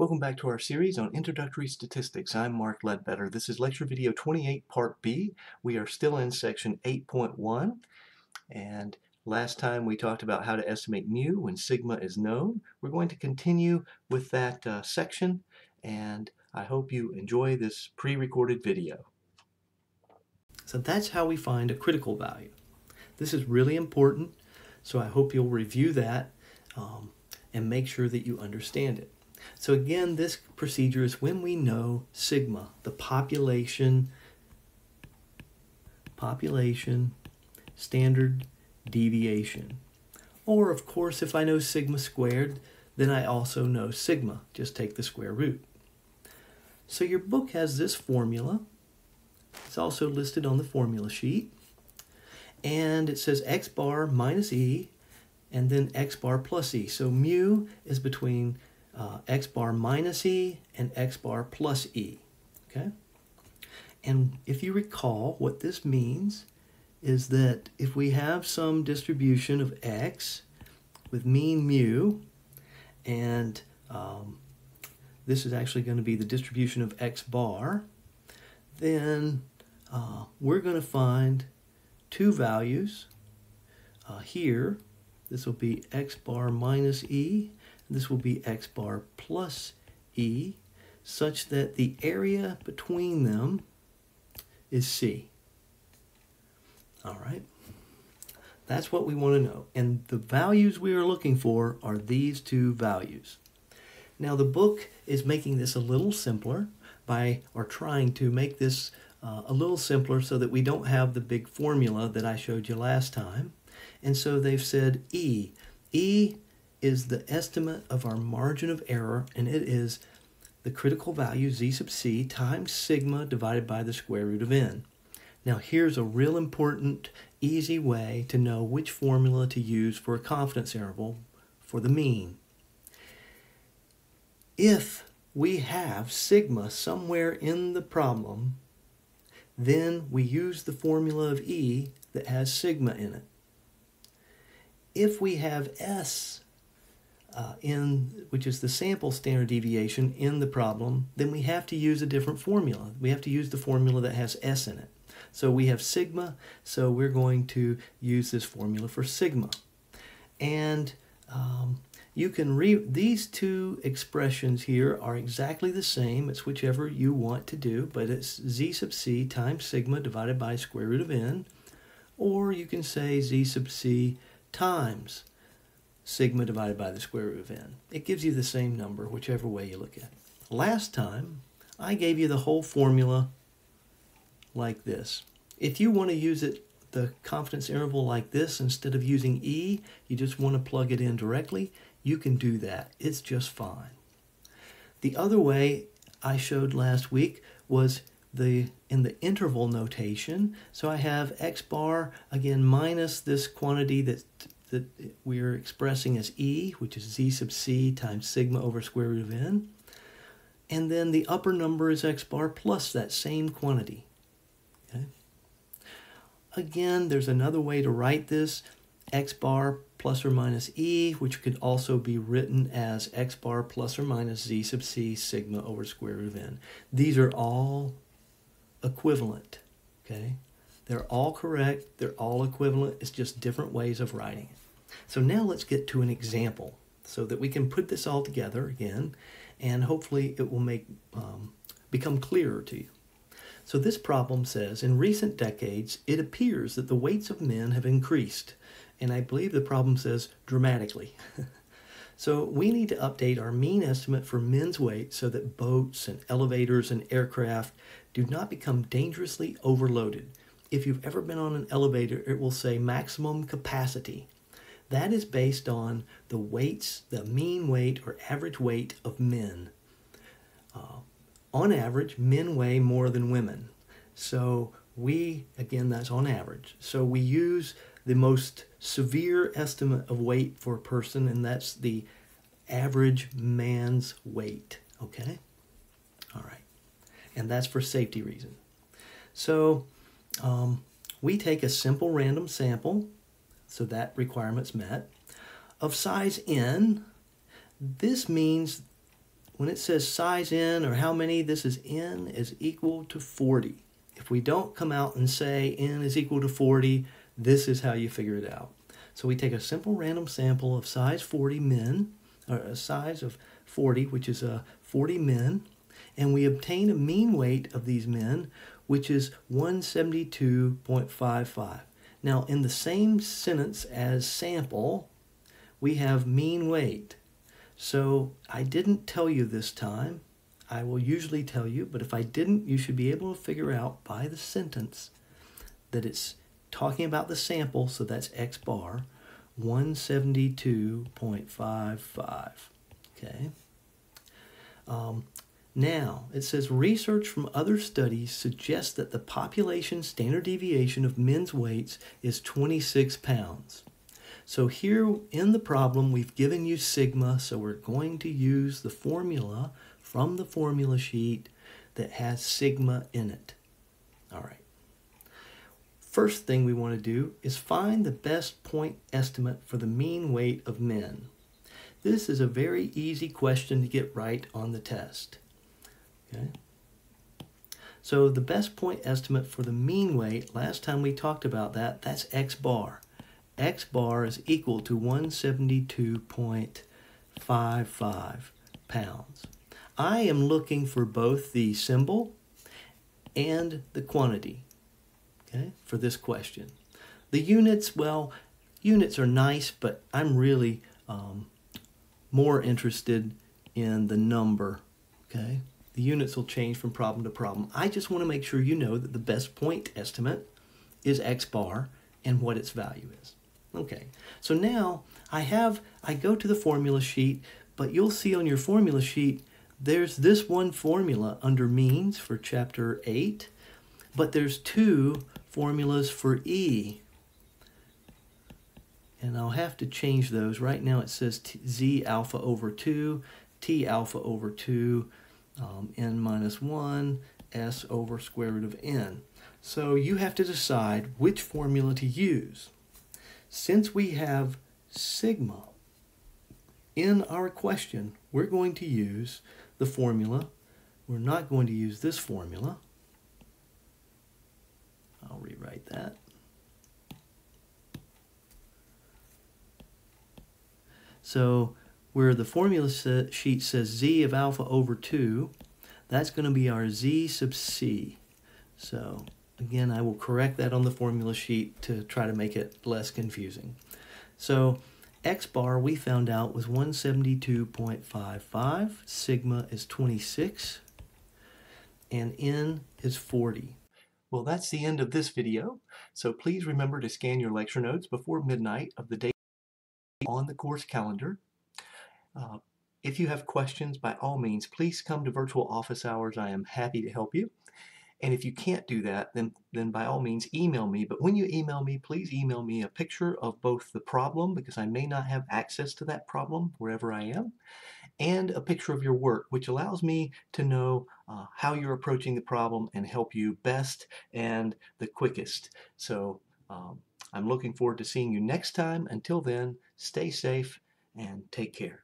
Welcome back to our series on introductory statistics. I'm Mark Ledbetter. This is lecture video 28 part B. We are still in section 8.1 and last time we talked about how to estimate mu when sigma is known. We're going to continue with that uh, section and I hope you enjoy this pre-recorded video. So that's how we find a critical value. This is really important so I hope you'll review that um, and make sure that you understand it. So again, this procedure is when we know sigma, the population, population standard deviation. Or of course, if I know sigma squared, then I also know sigma. Just take the square root. So your book has this formula. It's also listed on the formula sheet. And it says x bar minus e and then x bar plus e. So mu is between uh, x bar minus e and x bar plus e. Okay? And if you recall, what this means is that if we have some distribution of x with mean mu, and um, this is actually going to be the distribution of x bar, then uh, we're going to find two values uh, here. This will be x bar minus e, this will be x bar plus e, such that the area between them is c. All right. That's what we want to know. And the values we are looking for are these two values. Now the book is making this a little simpler by, or trying to make this uh, a little simpler so that we don't have the big formula that I showed you last time. And so they've said E. E is the estimate of our margin of error, and it is the critical value z sub c times sigma divided by the square root of n. Now here's a real important, easy way to know which formula to use for a confidence interval for the mean. If we have sigma somewhere in the problem, then we use the formula of E that has sigma in it. If we have S uh, in which is the sample standard deviation in the problem, then we have to use a different formula. We have to use the formula that has S in it. So we have sigma, so we're going to use this formula for sigma. And um, you can read these two expressions here are exactly the same. It's whichever you want to do, but it's z sub c times sigma divided by square root of n, or you can say z sub c times sigma divided by the square root of n. It gives you the same number, whichever way you look at it. Last time, I gave you the whole formula like this. If you want to use it the confidence interval like this instead of using E, you just want to plug it in directly, you can do that. It's just fine. The other way I showed last week was the in the interval notation. So I have x bar, again, minus this quantity that that we're expressing as E, which is Z sub C times sigma over square root of N. And then the upper number is X bar plus that same quantity. Okay. Again, there's another way to write this. X bar plus or minus E, which could also be written as X bar plus or minus Z sub C sigma over square root of N. These are all equivalent. Okay. They're all correct. They're all equivalent. It's just different ways of writing it. So now let's get to an example so that we can put this all together again and hopefully it will make um, become clearer to you. So this problem says, in recent decades, it appears that the weights of men have increased. And I believe the problem says dramatically. so we need to update our mean estimate for men's weight so that boats and elevators and aircraft do not become dangerously overloaded. If you've ever been on an elevator, it will say maximum capacity. That is based on the weights, the mean weight or average weight of men. Uh, on average, men weigh more than women. So we, again, that's on average. So we use the most severe estimate of weight for a person, and that's the average man's weight. Okay? All right. And that's for safety reason. So um, we take a simple random sample so that requirement's met. Of size n, this means when it says size n or how many, this is n is equal to 40. If we don't come out and say n is equal to 40, this is how you figure it out. So we take a simple random sample of size 40 men, or a size of 40, which is uh, 40 men, and we obtain a mean weight of these men, which is 172.55. Now, in the same sentence as sample, we have mean weight. So I didn't tell you this time. I will usually tell you, but if I didn't, you should be able to figure out by the sentence that it's talking about the sample, so that's X bar, 172.55. Okay. Um, now, it says research from other studies suggests that the population standard deviation of men's weights is 26 pounds. So here in the problem, we've given you sigma, so we're going to use the formula from the formula sheet that has sigma in it. All right. First thing we want to do is find the best point estimate for the mean weight of men. This is a very easy question to get right on the test. Okay. So the best point estimate for the mean weight, last time we talked about that, that's x bar x bar is equal to 172.55 pounds. I am looking for both the symbol and the quantity okay, for this question. The units, well, units are nice, but I'm really um, more interested in the number, okay? The units will change from problem to problem. I just want to make sure you know that the best point estimate is x bar and what its value is. Okay, so now I have, I go to the formula sheet, but you'll see on your formula sheet, there's this one formula under means for chapter 8, but there's two formulas for E. And I'll have to change those. Right now it says Z alpha over 2, T alpha over 2, um, N minus 1, S over square root of N. So you have to decide which formula to use. Since we have sigma in our question, we're going to use the formula. We're not going to use this formula. I'll rewrite that. So where the formula sheet says z of alpha over 2, that's going to be our z sub c. So Again, I will correct that on the formula sheet to try to make it less confusing. So X bar we found out was 172.55, sigma is 26, and N is 40. Well, that's the end of this video. So please remember to scan your lecture notes before midnight of the day on the course calendar. Uh, if you have questions, by all means, please come to virtual office hours. I am happy to help you. And if you can't do that, then, then by all means email me. But when you email me, please email me a picture of both the problem, because I may not have access to that problem wherever I am, and a picture of your work, which allows me to know uh, how you're approaching the problem and help you best and the quickest. So um, I'm looking forward to seeing you next time. Until then, stay safe and take care.